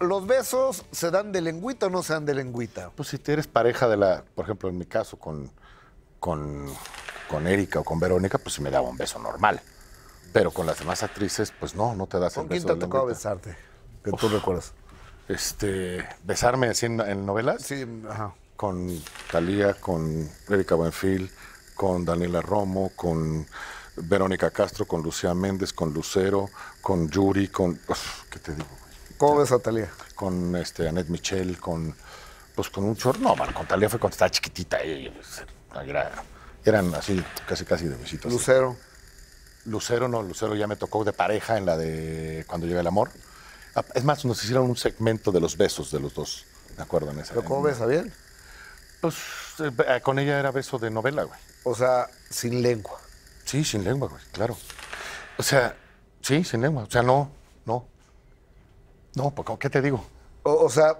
¿los besos se dan de lengüita o no se dan de lengüita? Pues si eres pareja de la, por ejemplo, en mi caso con, con, con Erika o con Verónica, pues sí me daba un beso normal. Pero con las demás actrices, pues no, no te das el ¿Con quién beso te de lengüita. besarte? Que tú recuerdas. Este, besarme así en, en novelas. Sí, ajá. con Talía, con Erika Buenfil, con Daniela Romo, con Verónica Castro, con Lucía Méndez, con Lucero, con Yuri, con uf, ¿qué te digo? ¿Cómo ves a Talía? Con este Annette Michel, con pues con un chorro. No, bueno, con Talía fue cuando estaba chiquitita ella, pues, era- eran así, casi casi de besitos. Lucero. Lucero no, Lucero ya me tocó de pareja en la de Cuando llega el amor. Ah, Es más, nos hicieron un segmento de los besos de los dos, ¿de acuerdo? En esa, ¿Pero cómo en- ves a bien? Pues eh, con ella era beso de novela, güey. O sea, sin lengua. Sí, sin lengua, güey, claro. O sea, sí, sin lengua. O sea, no, no. No, pues, ¿qué te digo? O, o sea,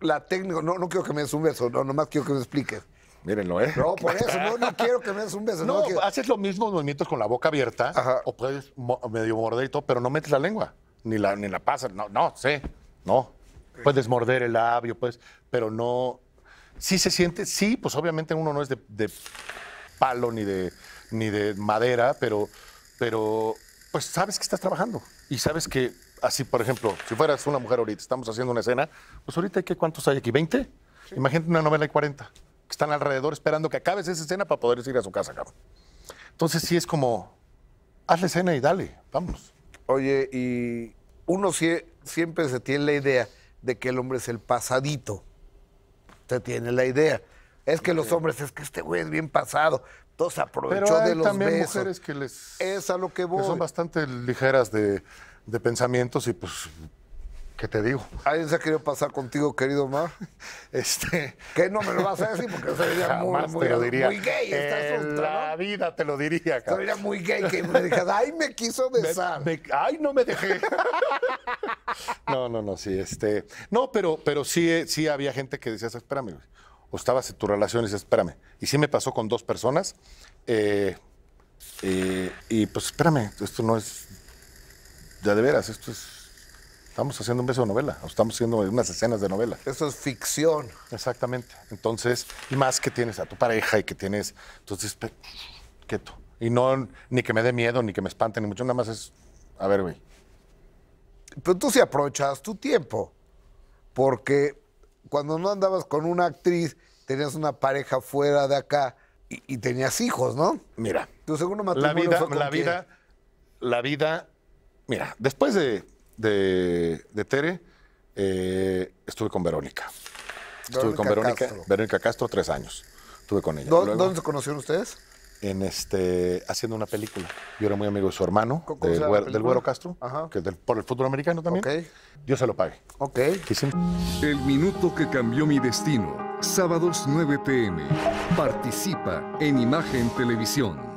la técnica, no, no quiero que me des un beso, no, nomás quiero que me expliques. Mírenlo, ¿eh? No, por eso, no, no quiero que me des un beso. No, haces los mismos movimientos con la boca abierta, Ajá. o puedes mo- medio morder y todo, pero no metes la lengua, ni la, ni la pasas. No, no, sé, no. Puedes morder el labio, puedes, pero no. Sí se siente, sí, pues obviamente uno no es de, de palo ni de, ni de madera, pero, pero pues sabes que estás trabajando y sabes que así, por ejemplo, si fueras una mujer ahorita, estamos haciendo una escena, pues ahorita hay que, ¿cuántos hay aquí? ¿20? Imagínate una novela de 40, que están alrededor esperando que acabes esa escena para poder ir a su casa, cabrón. Entonces sí es como, haz la escena y dale, vámonos. Oye, y uno sie- siempre se tiene la idea de que el hombre es el pasadito. Usted tiene la idea. Es que los hombres, es que este güey es bien pasado. Entonces se aprovechó Pero hay de los también besos. mujeres que les... Es a lo que son bastante ligeras de, de pensamientos y pues, ¿qué te digo? ¿Alguien se ha querido pasar contigo, querido Omar? Este... Que no me lo vas a decir porque sería muy, muy, te lo diría. muy gay. Estás en la vida te lo diría, cabrón. Sería muy gay que me dijeras, ay, me quiso besar. me- ay, no me dejé. no, no, no, sí, este. No, pero, pero sí, sí había gente que decía, espérame, güey. O estabas en tu relación y dices, espérame. Y sí me pasó con dos personas. eh, eh, y pues espérame, esto no es. Ya de veras, esto es. Estamos haciendo un beso de novela, o estamos haciendo unas escenas de novela. Eso es ficción. Exactamente. Entonces, y más que tienes a tu pareja y que tienes. Entonces, pe- quieto. Y no, ni que me dé miedo, ni que me espante, ni mucho, nada más es. A ver, güey. Pero tú sí aprovechabas tu tiempo. Porque cuando no andabas con una actriz, tenías una pareja fuera de acá y, y tenías hijos, ¿no? Mira, Tu segundo la matrimonio vida, fue con la quién? vida, la vida. Mira, después de, de, de Tere, eh, estuve con Verónica. Estuve con Verónica Verónica Castro. Verónica Castro tres años. Estuve con ella. ¿Dó- Luego, ¿Dónde se conocieron ustedes? En este, haciendo una película. Yo era muy amigo de su hermano, ¿Cómo se del, güero, del? Güero Castro, Ajá. que es del- por el fútbol americano también. Ok. Dios se lo pague. Ok. El minuto que cambió mi destino. Sábados 9 pm. Participa en Imagen Televisión.